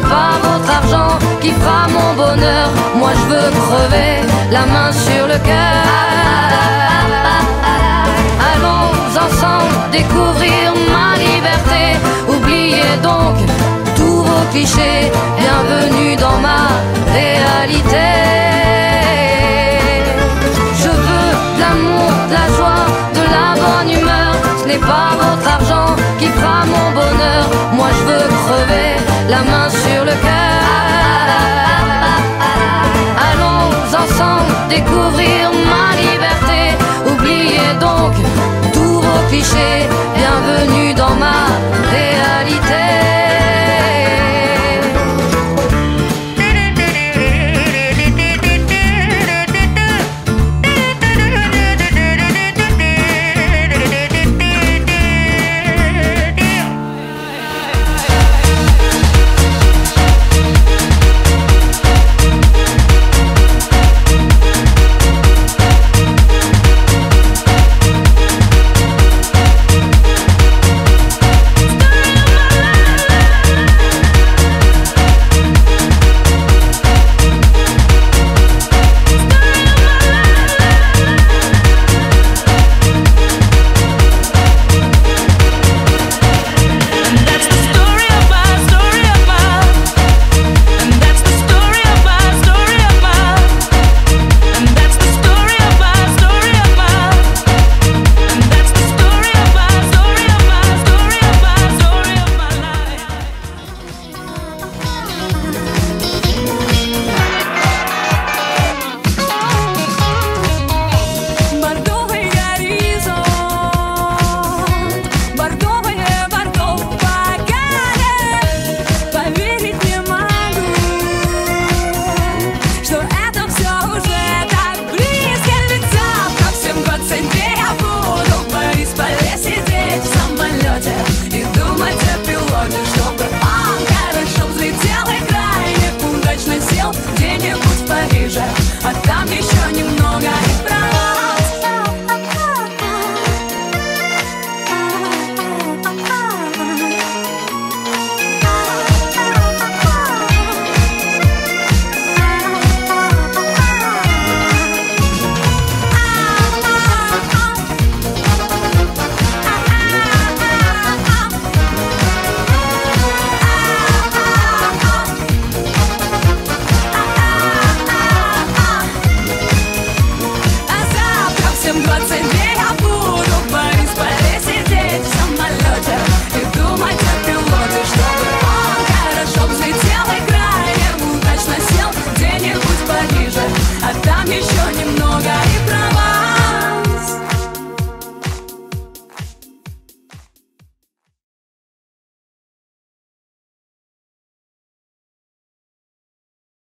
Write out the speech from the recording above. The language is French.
n'est pas votre argent qui fera mon bonheur. Moi je veux crever la main sur le cœur. Allons ensemble découvrir ma liberté. Oubliez donc tous vos clichés. Bienvenue dans ma réalité. Je veux de l'amour, de la joie, de la bonne humeur. Ce n'est pas votre argent qui fera mon bonheur. Moi je veux crever la main Allons ensemble découvrir ma liberté. Oubliez donc tous vos clichés. Bien 8.29